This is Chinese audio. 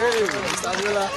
哎大哥来